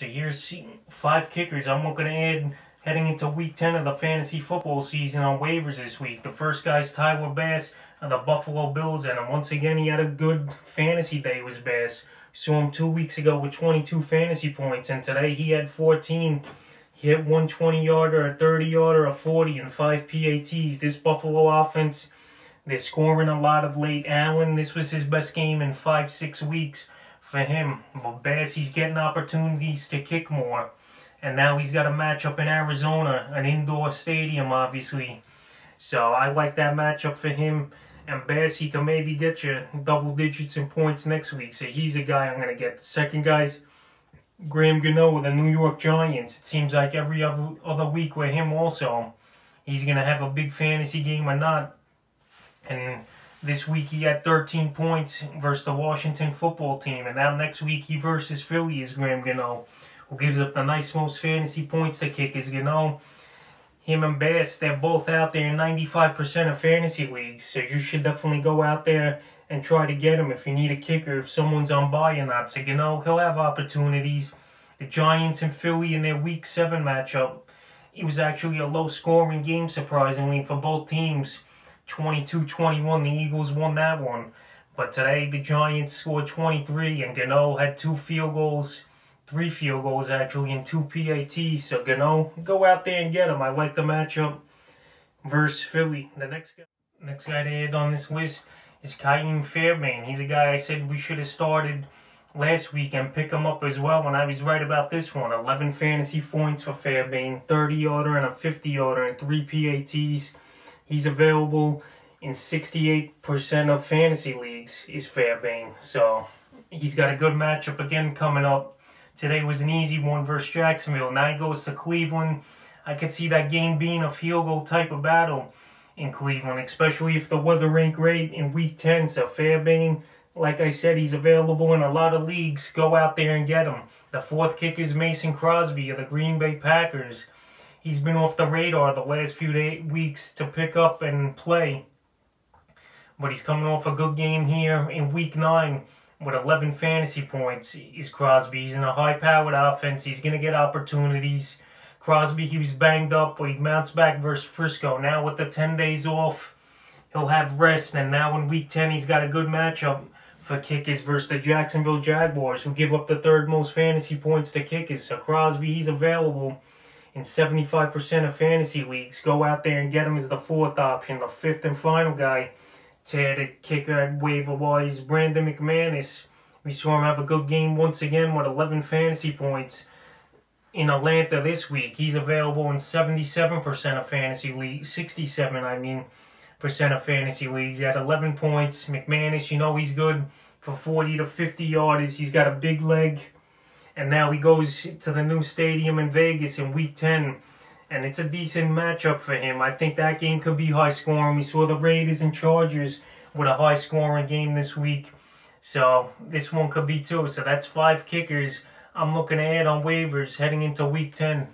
So here's five kickers I'm looking to add heading into week 10 of the fantasy football season on waivers this week. The first guy's Tyler Bass of the Buffalo Bills, and once again, he had a good fantasy day, with Bass. Saw him two weeks ago with 22 fantasy points, and today he had 14. He hit one 20 yarder, a 30 yarder, a 40, and five PATs. This Buffalo offense, they're scoring a lot of late. Allen, this was his best game in five, six weeks for him. But Bass, he's getting opportunities to kick more. And now he's got a matchup in Arizona, an indoor stadium, obviously. So I like that matchup for him. And Bass, he can maybe get you double digits in points next week. So he's a guy I'm going to get. The second guy's Graham Gano with the New York Giants. It seems like every other, other week with him also. He's going to have a big fantasy game or not. And this week he had 13 points versus the Washington football team. And now next week he versus Philly is Graham Gano who gives up the nice most fantasy points to kickers, you know. Him and Bass, they're both out there in 95% of fantasy leagues, so you should definitely go out there and try to get him if you need a kicker, if someone's on bye or not. So, you know, he'll have opportunities. The Giants and Philly in their Week 7 matchup, it was actually a low-scoring game, surprisingly, for both teams. 22-21, the Eagles won that one. But today, the Giants scored 23, and Gano had two field goals three field goals actually and two PATs. So Gano, go out there and get them. I like the matchup versus Philly. The next guy, next guy to add on this list is Ka'imi Fairbairn. He's a guy I said we should have started last week and pick him up as well. And I was right about this one. 11 fantasy points for Fairbairn, 30 yarder and a 50 yarder and three PATs. He's available in 68% of fantasy leagues is Fairbairn. So he's got a good matchup again coming up Today was an easy one versus Jacksonville. Now he goes to Cleveland. I could see that game being a field goal type of battle in Cleveland, especially if the weather ain't great in Week 10. So Fairbairn, like I said, he's available in a lot of leagues. Go out there and get him. The fourth kicker is Mason Crosby of the Green Bay Packers. He's been off the radar the last few day, weeks to pick up and play. But he's coming off a good game here in Week 9 with 11 fantasy points is Crosby. He's in a high-powered offense. He's going to get opportunities. Crosby, he was banged up, but he mounts back versus Frisco. Now with the 10 days off, he'll have rest. And now in Week 10, he's got a good matchup for kickers versus the Jacksonville Jaguars, who give up the third most fantasy points to kickers. So Crosby, he's available in 75% of fantasy leagues. Go out there and get him as the fourth option. The fifth and final guy to the kicker at waiver wise, Brandon McManus. We saw him have a good game once again with 11 fantasy points in Atlanta this week. He's available in 77% of fantasy leagues, 67, I mean, percent of fantasy leagues. He had 11 points. McManus, you know he's good for 40 to 50 yards. He's got a big leg. And now he goes to the new stadium in Vegas in week 10 and it's a decent matchup for him. I think that game could be high scoring. We saw the Raiders and Chargers with a high scoring game this week. So this one could be too. So that's five kickers I'm looking to add on waivers heading into week 10.